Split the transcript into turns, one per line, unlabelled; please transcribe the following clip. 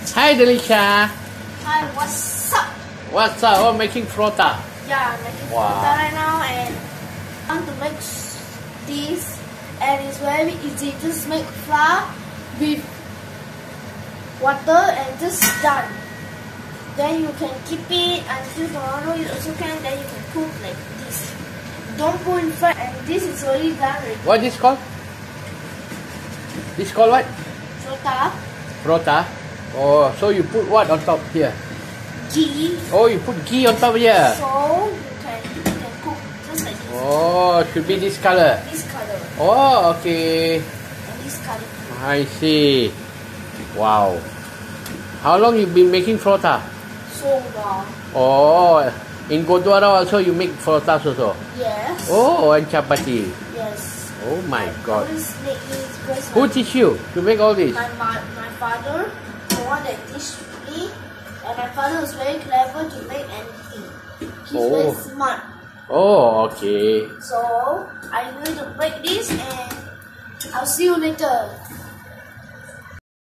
Hi, Delisha.
Hi, what's up?
What's up? Oh, making prota.
Yeah, I'm making
Wow.
wow. right now and I want to make this and it's very easy. Just make flour with water and just done. Then you can keep it until tomorrow you also can then you can cook like this. Don't put in fat and this is already done already.
What is called? This called what?
Sota,
Prota. Oh, so you put what on top here?
ghee,
Oh, you put ghee on top here.
so you can you can cook just like this.
Oh, should be this color.
This color
Oh, okay.
and this color.
I see. Wow. How long you been making prota?
So long.
Oh, in Gurdwara also you make protas also.
Yes.
Oh, and chapati.
Yes.
Oh my
I
God. Who teach you to make all this?
my, ma- my father, the one that teach and my father was very clever to make anything. He's
Oh.
very smart.
Oh, okay.
So I'm going to break this and I'll see you later.